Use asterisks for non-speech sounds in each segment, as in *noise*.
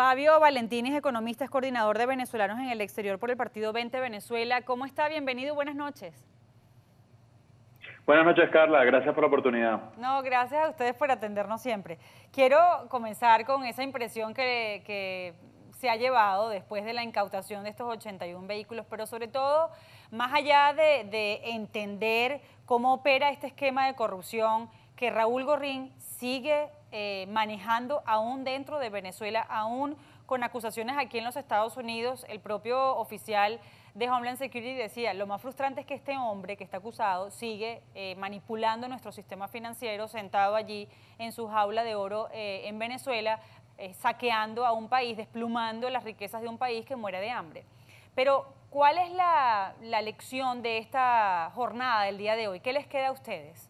Fabio Valentín economista, es coordinador de venezolanos en el exterior por el partido 20 Venezuela. ¿Cómo está? Bienvenido y buenas noches. Buenas noches, Carla. Gracias por la oportunidad. No, gracias a ustedes por atendernos siempre. Quiero comenzar con esa impresión que, se ha llevado después de la incautación de estos 81 vehículos, pero sobre todo, más allá de, entender cómo opera este esquema de corrupción que Raúl Gorrín sigue eh, manejando aún dentro de Venezuela, aún con acusaciones aquí en los Estados Unidos, el propio oficial de Homeland Security decía, lo más frustrante es que este hombre que está acusado sigue eh, manipulando nuestro sistema financiero sentado allí en su jaula de oro eh, en Venezuela, saqueando a un país, desplumando las riquezas de un país que muere de hambre. Pero, ¿cuál es la lección de esta jornada del día de hoy? ¿Qué les queda a ustedes?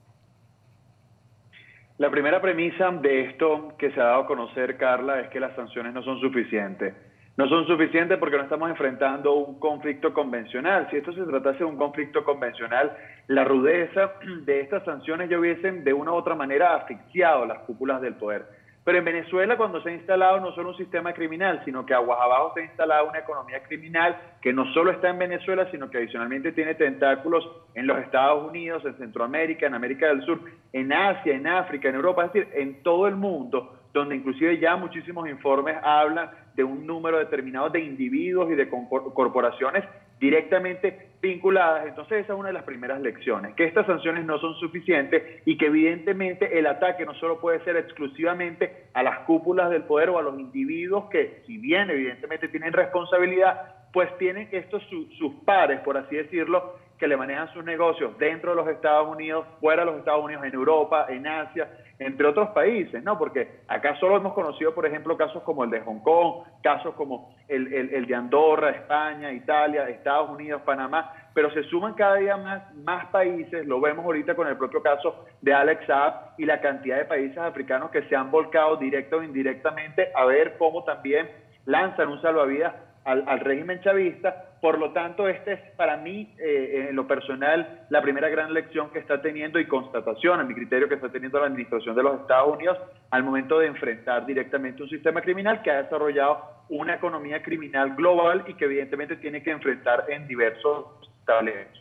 La primera premisa de esto que se ha dado a conocer, Carla, es que las sanciones no son suficientes no son suficientes porque no estamos enfrentando un conflicto convencional. Si esto se tratase de un conflicto convencional, la rudeza *clears throat* de estas sanciones ya hubiesen de una u otra manera asfixiado las cúpulas del poder. Pero en Venezuela cuando se ha instalado no solo un sistema criminal, sino que aguas abajo se ha instalado una economía criminal que no solo está en Venezuela, sino que adicionalmente tiene tentáculos en los Estados Unidos, en Centroamérica, en América del Sur, en Asia, en África, en Europa, es decir, en todo el mundo donde inclusive ya muchísimos informes hablan de un número determinado de individuos y de corporaciones directamente vinculadas. Entonces esa es una de las primeras lecciones, que estas sanciones no son suficientes y que evidentemente el ataque no solo puede ser exclusivamente a las cúpulas del poder o a los individuos que, si bien evidentemente tienen responsabilidad, pues tienen estos sus pares, por así decirlo, que le manejan sus negocios dentro de los Estados Unidos, fuera de los Estados Unidos, en Europa, en Asia, entre otros países, ¿no? Porque acá solo hemos conocido, por ejemplo, casos como el de Hong Kong, casos como el, el, de Andorra, España, Italia, Estados Unidos, Panamá, pero se suman cada día más, más países, lo vemos ahorita con el propio caso de Alex Saab y la cantidad de países africanos que se han volcado directo o indirectamente a ver cómo también lanzan un salvavidas al, régimen chavista. Por lo tanto, esta es para mí, eh, en lo personal, la primera gran lección que está teniendo y constatación, a mi criterio, que está teniendo la administración de los Estados Unidos al momento de enfrentar directamente un sistema criminal que ha desarrollado una economía criminal global y que evidentemente tiene que enfrentar en diversos talentos.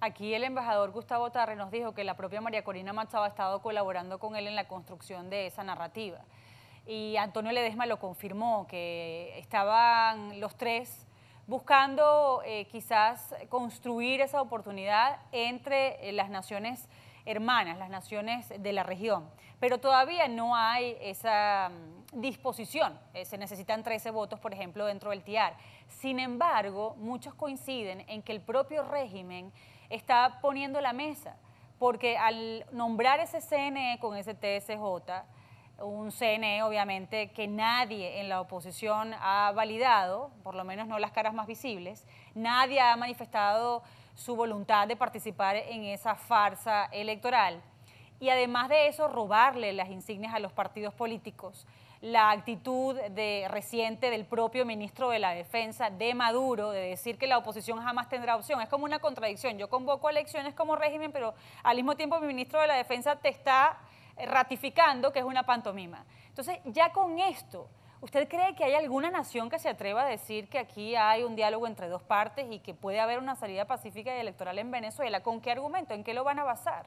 Aquí el embajador Gustavo Tarre nos dijo que la propia María Corina Machado ha estado colaborando con él en la construcción de esa narrativa y Antonio Ledesma lo confirmó, que estaban los tres buscando eh, quizás construir esa oportunidad entre eh, las naciones hermanas, las naciones de la región. Pero todavía no hay esa mm, disposición. Eh, se necesitan 13 votos, por ejemplo, dentro del TIAR. Sin embargo, muchos coinciden en que el propio régimen está poniendo la mesa, porque al nombrar ese CNE con ese TSJ, un CNE obviamente que nadie en la oposición ha validado, por lo menos no las caras más visibles, nadie ha manifestado su voluntad de participar en esa farsa electoral. Y además de eso, robarle las insignias a los partidos políticos. La actitud de, reciente del propio ministro de la Defensa, de Maduro, de decir que la oposición jamás tendrá opción. Es como una contradicción. Yo convoco elecciones como régimen, pero al mismo tiempo mi ministro de la Defensa te está ratificando que es una pantomima. Entonces, ya con esto, ¿usted cree que hay alguna nación que se atreva a decir que aquí hay un diálogo entre dos partes y que puede haber una salida pacífica y electoral en Venezuela? ¿Con qué argumento? ¿En qué lo van a basar?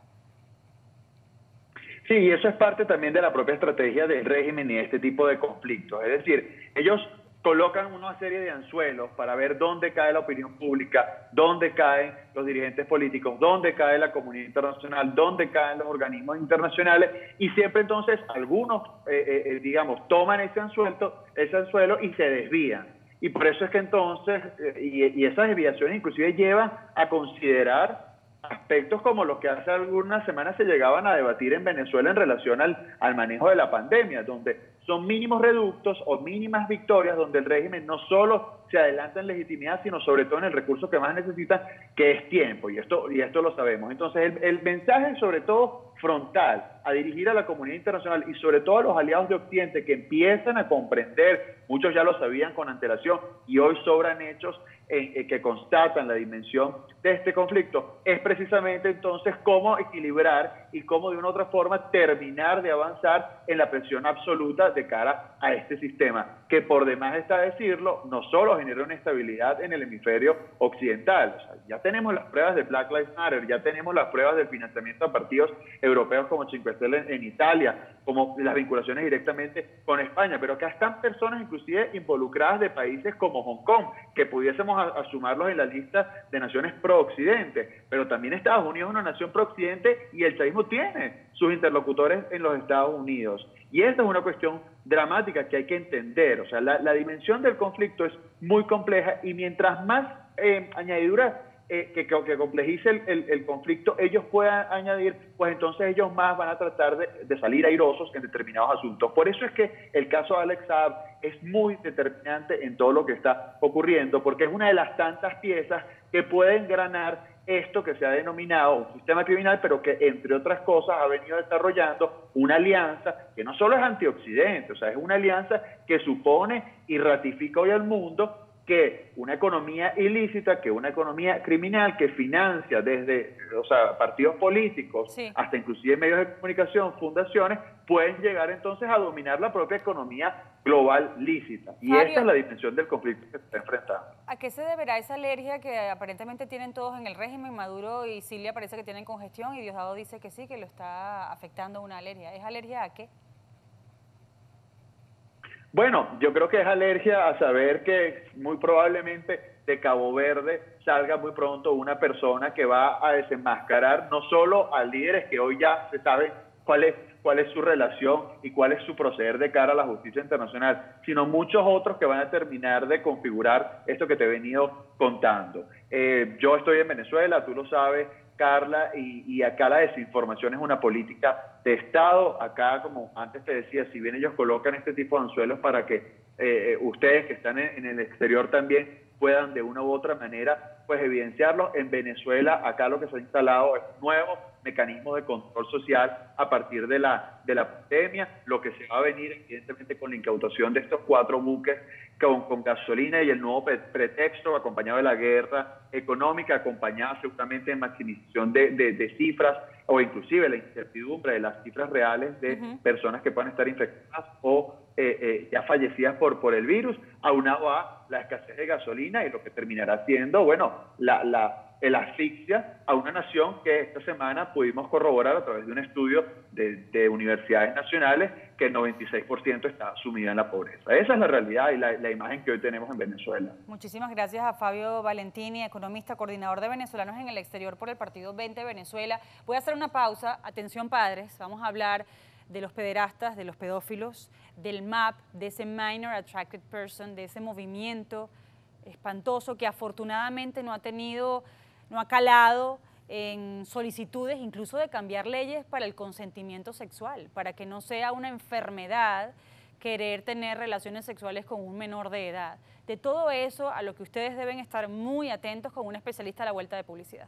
Sí, y eso es parte también de la propia estrategia del régimen y este tipo de conflictos. Es decir, ellos colocan una serie de anzuelos para ver dónde cae la opinión pública, dónde caen los dirigentes políticos, dónde cae la comunidad internacional, dónde caen los organismos internacionales y siempre entonces algunos, eh, eh, eh, digamos, toman ese anzuelo, ese anzuelo y se desvían. Y por eso es que entonces, y, y esas desviaciones inclusive llevan a considerar aspectos como los que hace algunas semanas se llegaban a debatir en Venezuela en relación al, al, manejo de la pandemia, donde son mínimos reductos o mínimas victorias donde el régimen no solo se adelanta en legitimidad, sino sobre todo en el recurso que más necesita, que es tiempo, y esto, y esto lo sabemos. Entonces, el, mensaje sobre todo frontal a dirigir a la comunidad internacional y sobre todo a los aliados de Occidente que empiezan a comprender, muchos ya lo sabían con antelación y hoy sobran hechos que constatan la dimensión de este conflicto, es precisamente entonces cómo equilibrar y cómo de una u otra forma terminar de avanzar en la presión absoluta de cara a este sistema que por demás está decirlo, no solo genera una estabilidad en el hemisferio occidental, ya tenemos las pruebas de Black Lives Matter, ya tenemos las pruebas del financiamiento a partidos europeos como Cinque Stelle en Italia, como las vinculaciones directamente con España, pero acá están personas inclusive involucradas de países como Hong Kong, que pudiésemos asumarlos en la lista de naciones pro-occidente, pero también Estados Unidos es una nación pro-occidente y el chavismo tiene sus interlocutores en los Estados Unidos. Y esta es una cuestión dramática que hay que entender. O sea, la, dimensión del conflicto es muy compleja y mientras más eh, añadiduras eh, que, complejice el, conflicto ellos puedan añadir, pues entonces ellos más van a tratar de, salir airosos en determinados asuntos. Por eso es que el caso de Alex Saab es muy determinante en todo lo que está ocurriendo, porque es una de las tantas piezas que pueden granar esto que se ha denominado un sistema criminal, pero que entre otras cosas ha venido desarrollando una alianza que no solo es antioxidente, o sea, es una alianza que supone y ratifica hoy al mundo que una economía ilícita, que una economía criminal que financia desde, o sea, partidos políticos hasta inclusive medios de comunicación, fundaciones, pueden llegar entonces a dominar la propia economía global lícita. Y esta es la dimensión del conflicto que se está enfrentando. ¿A qué se deberá esa alergia que aparentemente tienen todos en el régimen? Maduro y Cilia parece que tienen congestión y Diosdado dice que sí, que lo está afectando una alergia. ¿Es alergia a qué? Bueno, yo creo que es alergia a saber que muy probablemente de Cabo Verde salga muy pronto una persona que va a desenmascarar no solo a líderes que hoy ya se sabe cuál es, cuál es su relación y cuál es su proceder de cara a la justicia internacional, sino muchos otros que van a terminar de configurar esto que te he venido contando. Eh, yo estoy en Venezuela, tú lo sabes, Carla, y, acá la desinformación es una política de Estado. Acá, como antes te decía, si bien ellos colocan este tipo de anzuelos para que eh, eh, ustedes que están en, el exterior también puedan de una u otra manera pues evidenciarlo. En Venezuela, acá lo que se ha instalado es nuevo mecanismo de control social a partir de la, de la pandemia, lo que se va a venir evidentemente con la incautación de estos cuatro buques con, gasolina y el nuevo pretexto acompañado de la guerra económica, acompañada seguramente de maximización de, cifras o inclusive la incertidumbre de las cifras reales de personas que puedan estar infectadas o eh, eh, ya fallecidas por, por el virus, aunado a la escasez de gasolina y lo que terminará siendo, bueno, la, la el asfixia a una nación que esta semana pudimos corroborar a través de un estudio de, universidades nacionales que el 96% está sumida en la pobreza. Esa es la realidad y la, imagen que hoy tenemos en Venezuela. Muchísimas gracias a Fabio Valentini, economista, coordinador de venezolanos en el exterior por el Partido 20 Venezuela. Voy a hacer una pausa. Atención padres, vamos a hablar de los pederastas, de los pedófilos, del MAP, de ese Minor Attracted Person, de ese movimiento espantoso que afortunadamente no ha tenido no ha calado en solicitudes incluso de cambiar leyes para el consentimiento sexual, para que no sea una enfermedad querer tener relaciones sexuales con un menor de edad. De todo eso a lo que ustedes deben estar muy atentos con un especialista a la vuelta de publicidad.